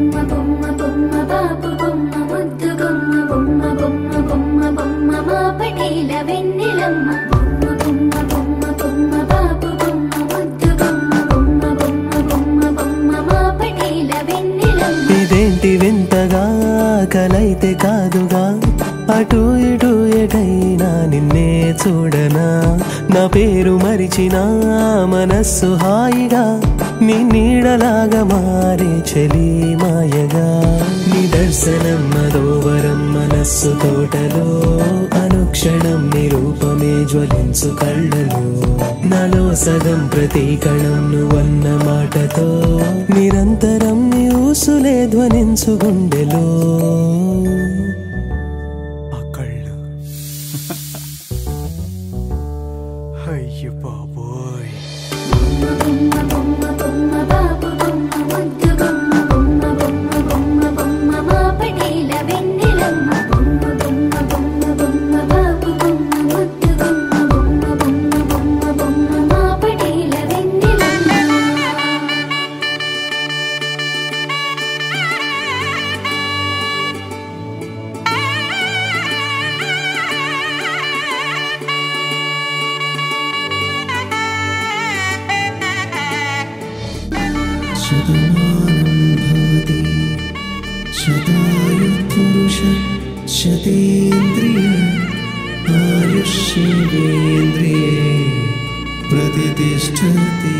బొమ్మ బొమ్మ బాబు బొమ్మ ముద్దు బొమ్మ బొమ్మ బొమ్మ బొమ్మ బొమ్మ మా పటేల వెన్నెలమ్మ బొమ్మ బొమ్మ బొమ్మ బొమ్మ బాబు బొమ్మ ముద్దు బొమ్మ బొమ్మ బొమ్మ బొమ్మ బొమ్మ మా పటేల వెన్నెలమ్మ ఇదేంటి వింతగా కలైతే కాదుగా అటు ఇటు ఎటైనా నిన్నే చూడనా నా పేరు మరిచినా మనస్సు హాయిగా నీ నీడలాగా మారే చలి మాయగా. నీ దర్శనం మరోవరం మనస్సు తోటలో అనుక్షణం నిరూపమే జ్వలించు కళ్ళలో. నాలో సగం ప్రతి కణం నువ్వన్న మాటతో నిరంతరం నీ ఊసులే ధ్వనించు గుండెలో. అయ్యో బాబోయ్ బొమ్మ బొమ్మ బొమ్మ బాబు బొమ్మ शतायुपुरुष शतेन्द्रिय आयुष्येन्द्रिये प्रतितिष्ठति